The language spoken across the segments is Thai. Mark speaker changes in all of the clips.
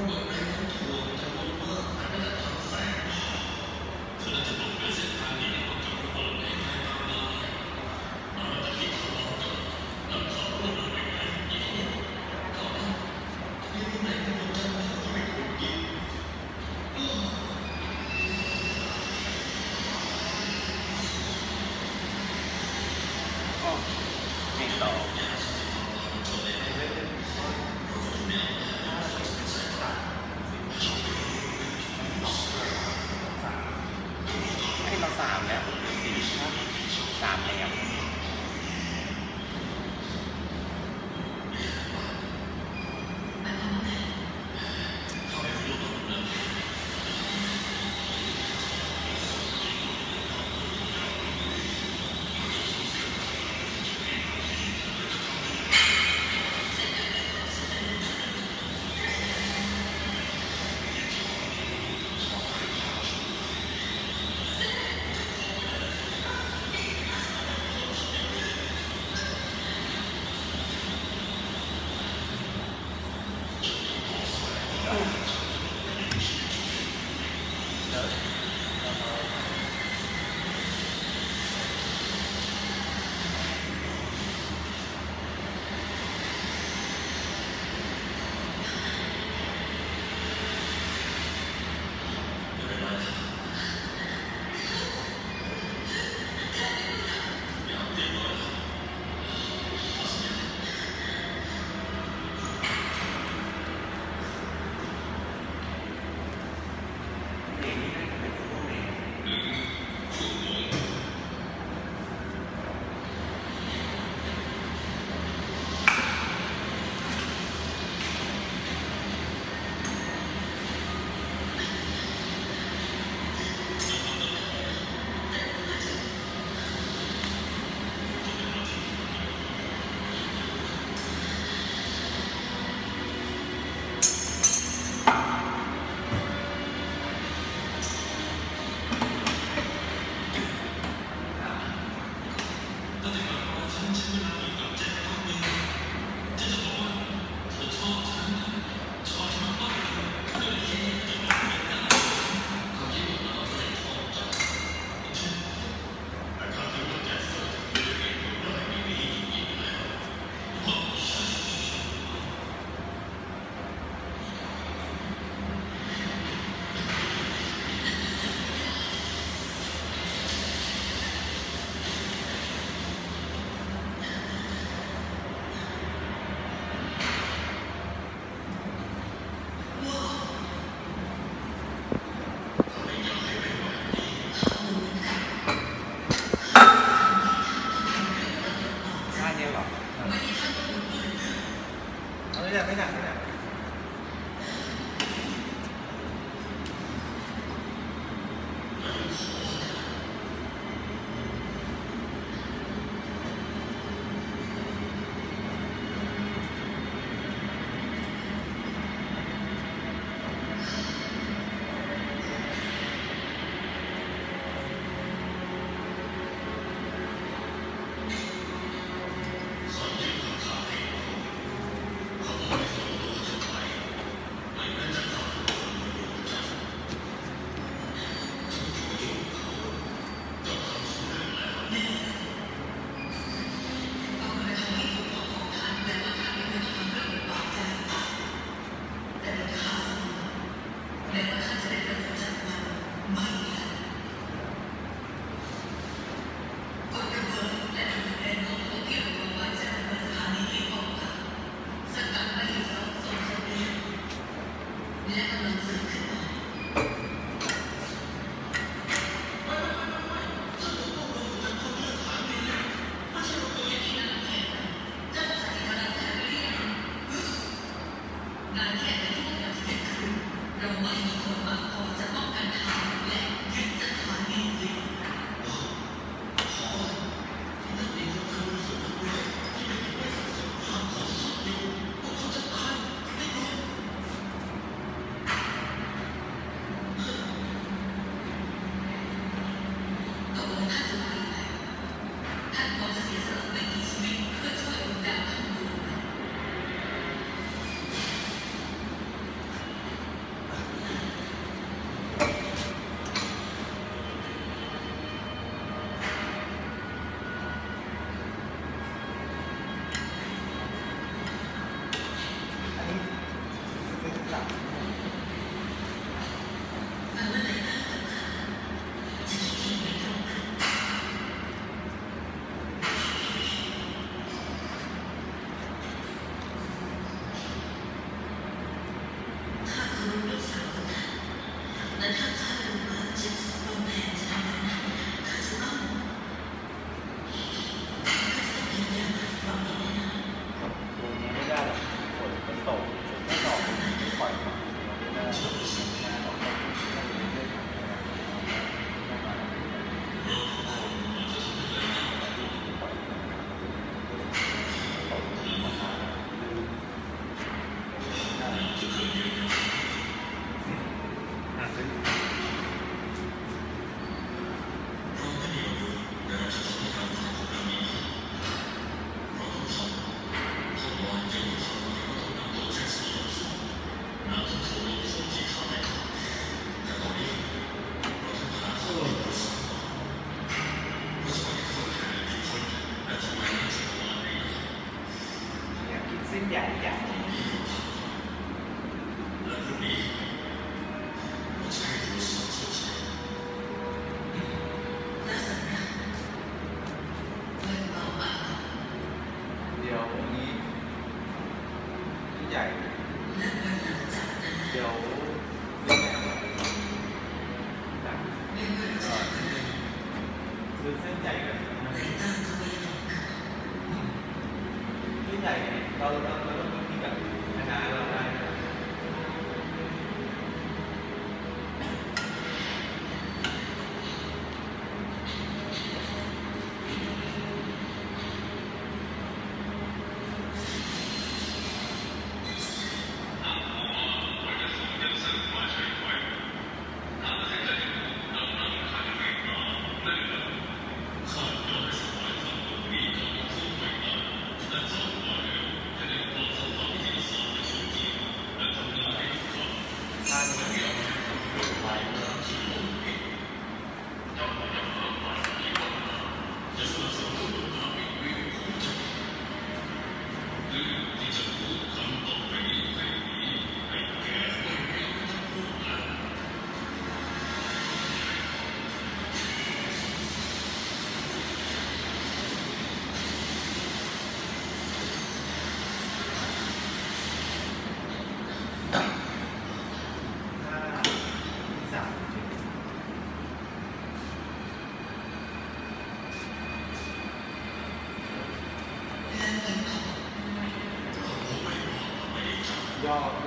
Speaker 1: 我们本土，我们的唐三，可能这个名字。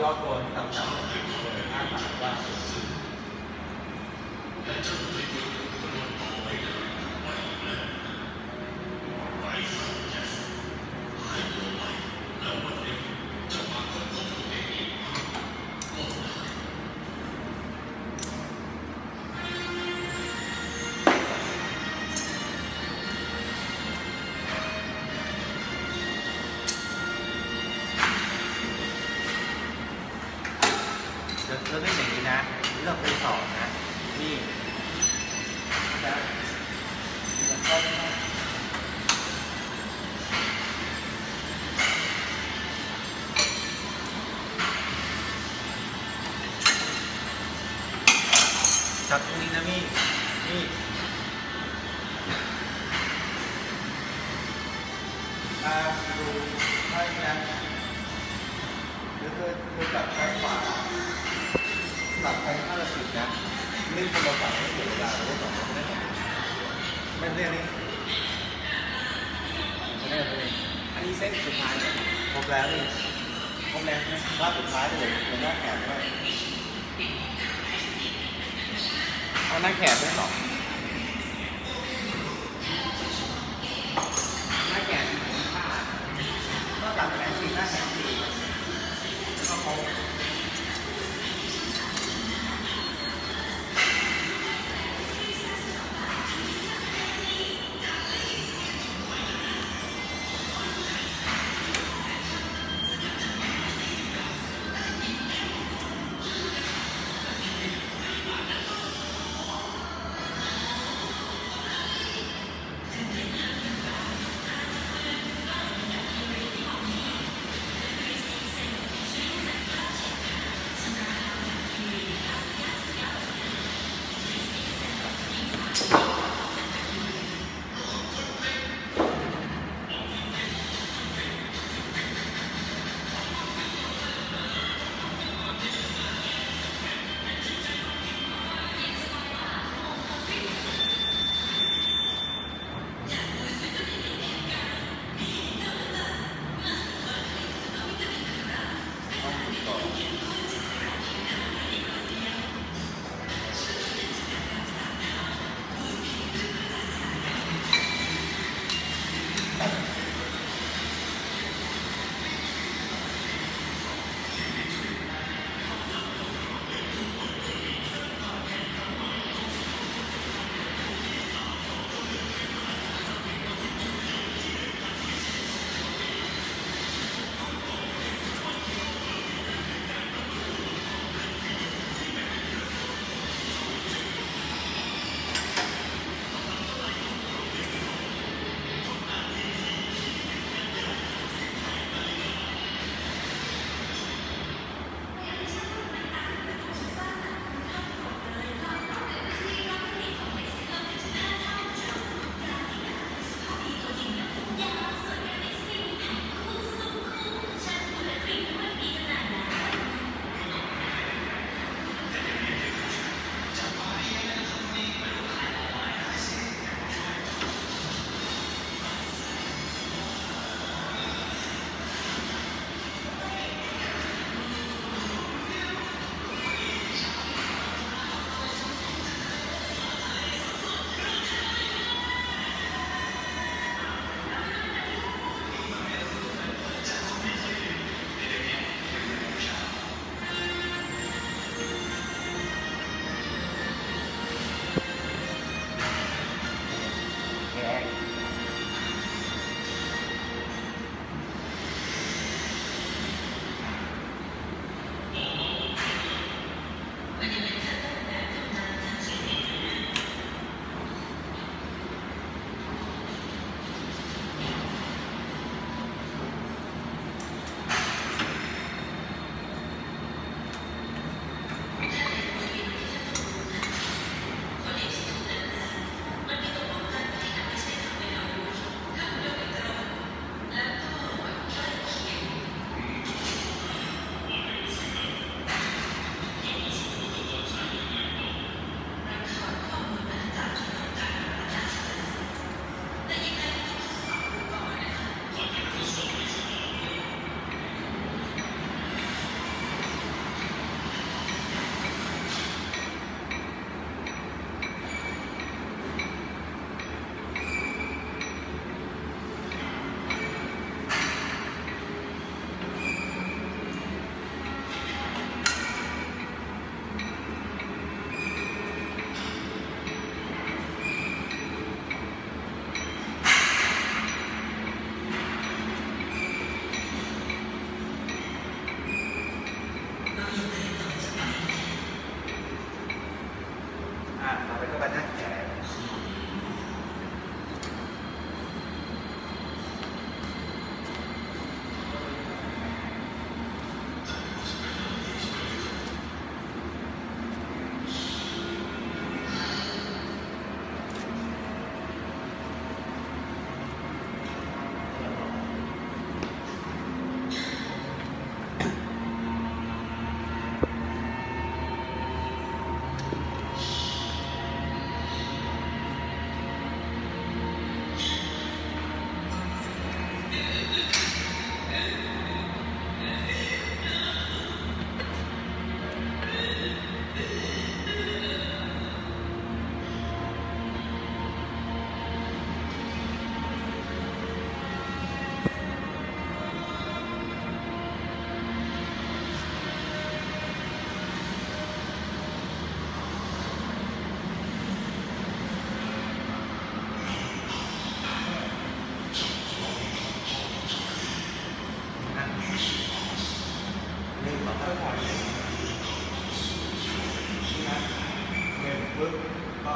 Speaker 1: ย่อ
Speaker 2: จับตรงนี้นะมี่นี่อ่าดูให้นะหรือคือคือจับซ้ายขวาหลับไปห้าสิบนะนี่คนเราฝังไม่เสียเวลาหรือว่าสองคนไม่ได้ไม่เรียกนี่ไม่ได้ไม่ได้
Speaker 1: อันนี้เส้นสุดท้าย
Speaker 2: ครบแล้วนี่ครบแล้วใช่ไหมรอบสุดท้ายเลยหัวหน้าแขกด้ว
Speaker 1: เอาหน้าแขนไปสองหน้าแขนผ้าน
Speaker 2: อกจากแขนสี่หน้าแขนสี่
Speaker 1: นี่นะเดินปึ๊บ
Speaker 3: ก็